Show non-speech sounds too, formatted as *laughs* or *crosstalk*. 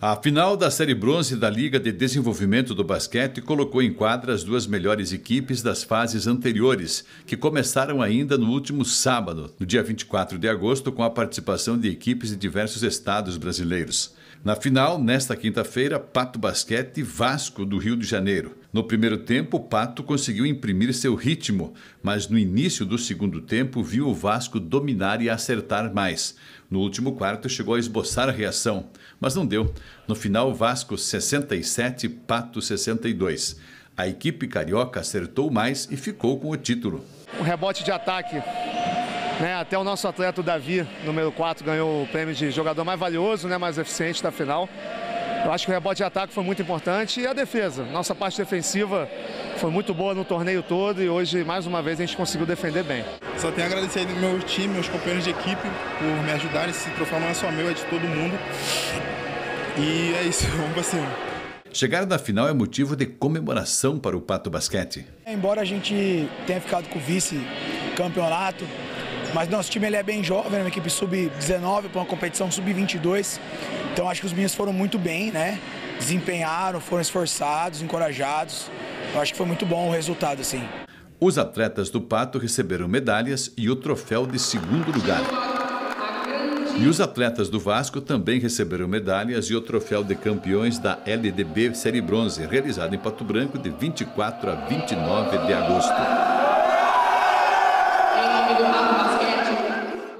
A final da Série Bronze da Liga de Desenvolvimento do Basquete colocou em quadra as duas melhores equipes das fases anteriores, que começaram ainda no último sábado, no dia 24 de agosto, com a participação de equipes de diversos estados brasileiros. Na final, nesta quinta-feira, Pato Basquete e Vasco do Rio de Janeiro. No primeiro tempo, o Pato conseguiu imprimir seu ritmo, mas no início do segundo tempo viu o Vasco dominar e acertar mais. No último quarto, chegou a esboçar a reação, mas não deu. No final, Vasco 67, Pato 62. A equipe carioca acertou mais e ficou com o título. Um rebote de ataque né, até o nosso atleta o Davi, número 4, ganhou o prêmio de jogador mais valioso, né, mais eficiente da final. Eu acho que o rebote de ataque foi muito importante e a defesa. Nossa parte defensiva foi muito boa no torneio todo e hoje, mais uma vez, a gente conseguiu defender bem. Só tenho a agradecer ao meu time, meus companheiros de equipe, por me ajudarem. Esse troféu não é só meu, é de todo mundo. E é isso, *laughs* vamos pra cima. Chegar na final é motivo de comemoração para o Pato Basquete. Embora a gente tenha ficado com o vice-campeonato, mas nosso time ele é bem jovem, é uma equipe sub-19 para uma competição sub-22. Então acho que os meninos foram muito bem, né? Desempenharam, foram esforçados, encorajados. Eu acho que foi muito bom o resultado, assim. Os atletas do Pato receberam medalhas e o troféu de segundo lugar. E os atletas do Vasco também receberam medalhas e o troféu de campeões da LDB Série Bronze, realizado em Pato Branco de 24 a 29 de agosto.